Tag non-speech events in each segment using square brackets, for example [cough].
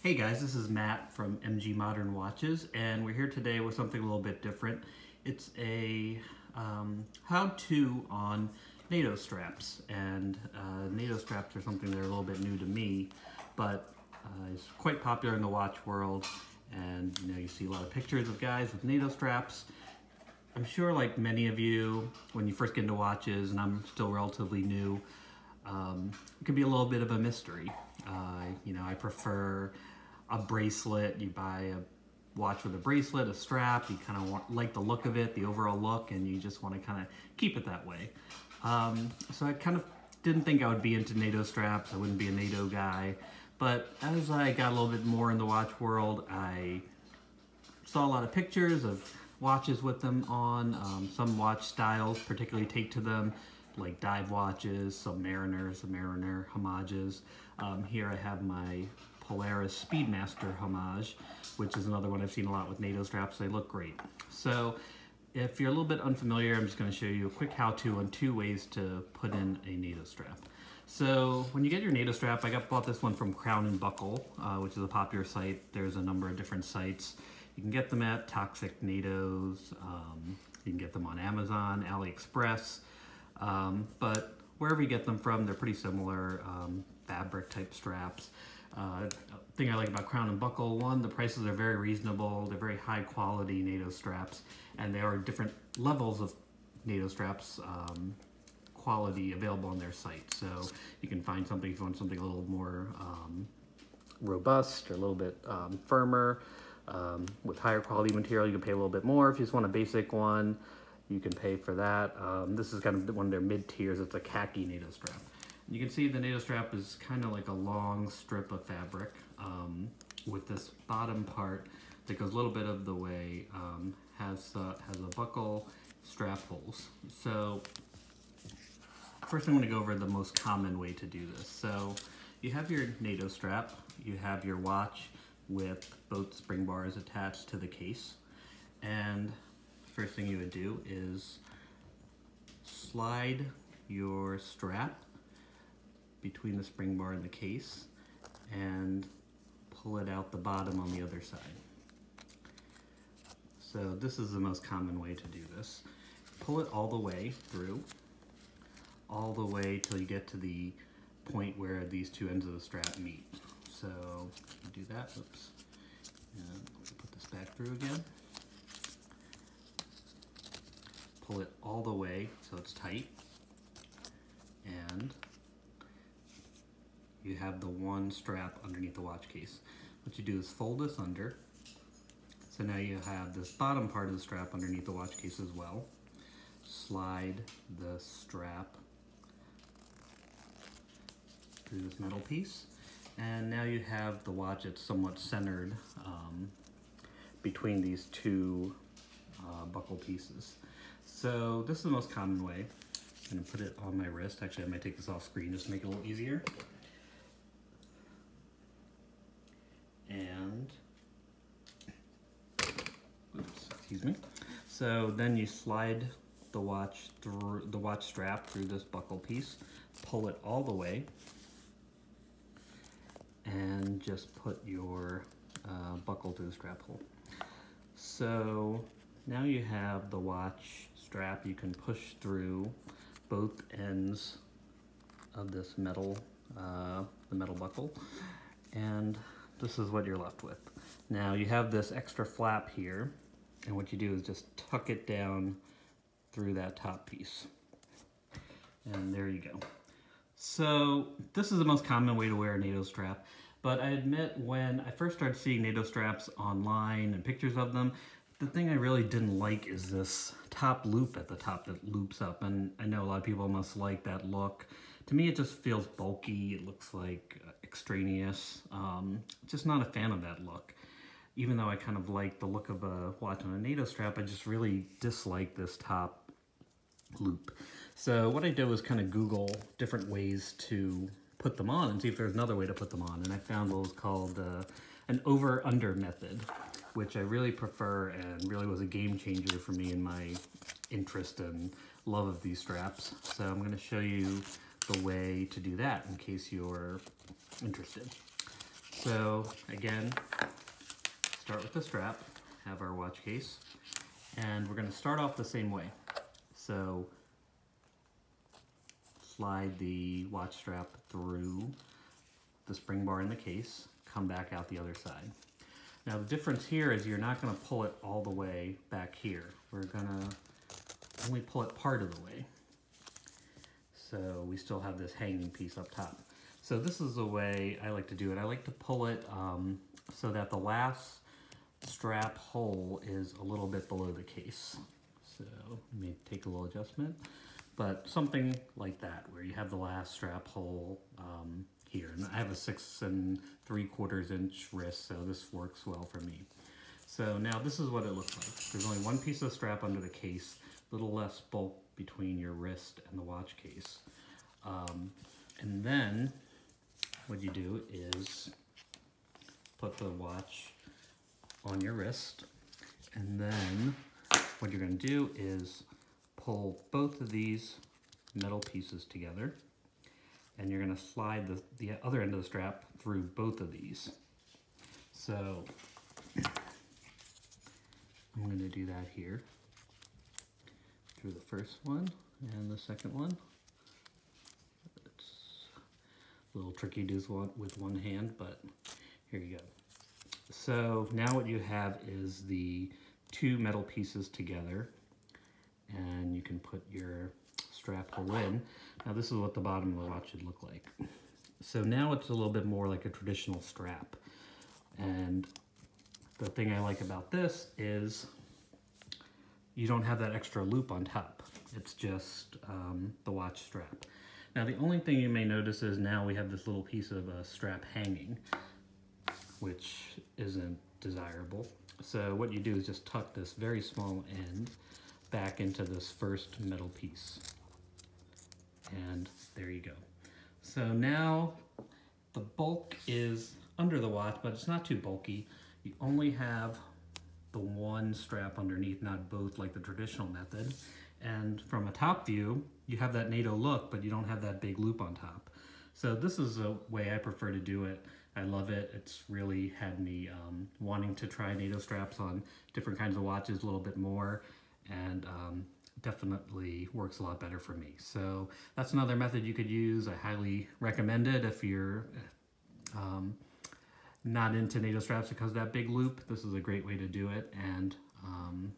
Hey guys, this is Matt from MG Modern Watches, and we're here today with something a little bit different. It's a um, how-to on NATO straps, and uh, NATO straps are something that are a little bit new to me, but uh, it's quite popular in the watch world, and you know you see a lot of pictures of guys with NATO straps. I'm sure like many of you, when you first get into watches, and I'm still relatively new, um, it can be a little bit of a mystery. Uh, you know, I prefer a bracelet. You buy a watch with a bracelet, a strap. You kind of like the look of it, the overall look, and you just want to kind of keep it that way. Um, so I kind of didn't think I would be into NATO straps. I wouldn't be a NATO guy. But as I got a little bit more in the watch world, I saw a lot of pictures of watches with them on. Um, some watch styles particularly take to them like dive watches, Submariner, Submariner homages. Um, here I have my Polaris Speedmaster homage, which is another one I've seen a lot with NATO straps. They look great. So if you're a little bit unfamiliar, I'm just going to show you a quick how-to on two ways to put in a NATO strap. So when you get your NATO strap, I got bought this one from Crown and Buckle, uh, which is a popular site. There's a number of different sites. You can get them at Toxic NATOs. Um, you can get them on Amazon, AliExpress. Um, but wherever you get them from, they're pretty similar um, fabric type straps. Uh, thing I like about Crown and Buckle, one, the prices are very reasonable. They're very high quality NATO straps, and there are different levels of NATO straps um, quality available on their site. So you can find something if you want something a little more um, robust or a little bit um, firmer. Um, with higher quality material, you can pay a little bit more. If you just want a basic one, you can pay for that. Um, this is kind of one of their mid tiers. It's a khaki NATO strap. You can see the NATO strap is kind of like a long strip of fabric um, with this bottom part that goes a little bit of the way, um, has, uh, has a buckle strap holes. So first I'm going to go over the most common way to do this. So you have your NATO strap, you have your watch with both spring bars attached to the case, and first thing you would do is slide your strap between the spring bar and the case and pull it out the bottom on the other side. So this is the most common way to do this. Pull it all the way through, all the way till you get to the point where these two ends of the strap meet. So do that, oops, and put this back through again. Pull it all the way so it's tight and you have the one strap underneath the watch case. What you do is fold this under. So now you have this bottom part of the strap underneath the watch case as well. Slide the strap through this metal piece. And now you have the watch it's somewhat centered um, between these two uh, buckle pieces. So this is the most common way. I'm gonna put it on my wrist. Actually, I might take this off screen just to make it a little easier. And, oops, excuse me. So then you slide the watch through the watch strap through this buckle piece, pull it all the way, and just put your uh, buckle through the strap hole. So now you have the watch strap you can push through both ends of this metal, uh, the metal buckle, and this is what you're left with. Now you have this extra flap here and what you do is just tuck it down through that top piece. And there you go. So this is the most common way to wear a NATO strap. But I admit when I first started seeing NATO straps online and pictures of them, the thing I really didn't like is this top loop at the top that loops up. And I know a lot of people must like that look. To me, it just feels bulky. It looks like extraneous. Um, just not a fan of that look even though I kind of like the look of a watch on a NATO strap, I just really dislike this top loop. So what I did was kind of Google different ways to put them on and see if there's another way to put them on. And I found what was called uh, an over-under method, which I really prefer and really was a game changer for me in my interest and love of these straps. So I'm going to show you the way to do that in case you're interested. So again, start with the strap, have our watch case, and we're gonna start off the same way. So slide the watch strap through the spring bar in the case, come back out the other side. Now the difference here is you're not gonna pull it all the way back here. We're gonna only pull it part of the way. So we still have this hanging piece up top. So this is the way I like to do it. I like to pull it um, so that the last strap hole is a little bit below the case. So let me take a little adjustment, but something like that where you have the last strap hole um. And I have a six and three quarters inch wrist, so this works well for me. So now this is what it looks like. There's only one piece of strap under the case, a little less bulk between your wrist and the watch case. Um, and then what you do is put the watch on your wrist and then what you're going to do is pull both of these metal pieces together and you're going to slide the, the other end of the strap through both of these. So I'm going to do that here through the first one and the second one. It's a little tricky to do with one hand, but here you go. So now what you have is the two metal pieces together and you can put your strap in. Now this is what the bottom of the watch should look like. So now it's a little bit more like a traditional strap. And the thing I like about this is you don't have that extra loop on top. It's just um, the watch strap. Now the only thing you may notice is now we have this little piece of a strap hanging, which isn't desirable. So what you do is just tuck this very small end back into this first metal piece. And there you go. So now the bulk is under the watch, but it's not too bulky. You only have the one strap underneath, not both like the traditional method. And from a top view, you have that NATO look, but you don't have that big loop on top. So this is a way I prefer to do it. I love it. It's really had me um, wanting to try NATO straps on different kinds of watches a little bit more and um, definitely works a lot better for me. So that's another method you could use. I highly recommend it if you're um, not into NATO straps because that big loop. This is a great way to do it and um,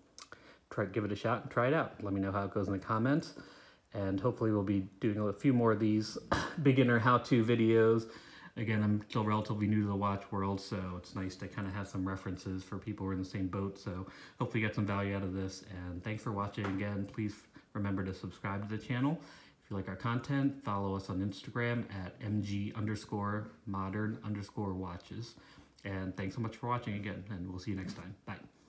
try give it a shot and try it out. Let me know how it goes in the comments and hopefully we'll be doing a few more of these [coughs] beginner how-to videos. Again, I'm still relatively new to the watch world, so it's nice to kind of have some references for people who are in the same boat. So hopefully you get some value out of this. And thanks for watching again. Please remember to subscribe to the channel. If you like our content, follow us on Instagram at mg underscore modern underscore watches. And thanks so much for watching again, and we'll see you next time. Bye.